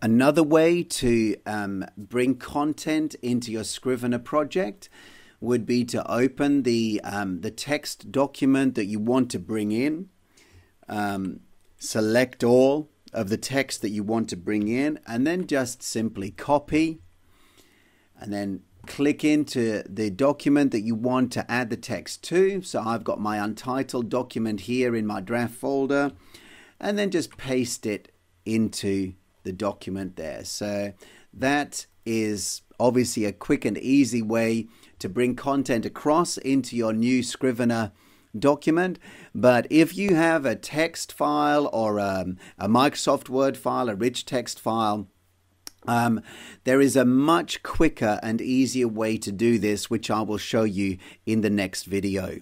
Another way to um, bring content into your Scrivener project would be to open the um, the text document that you want to bring in. Um, select all of the text that you want to bring in, and then just simply copy, and then click into the document that you want to add the text to. So I've got my untitled document here in my draft folder, and then just paste it into the document there. So that is obviously a quick and easy way to bring content across into your new Scrivener document. But if you have a text file or a, um, a Microsoft Word file, a rich text file, um, there is a much quicker and easier way to do this, which I will show you in the next video.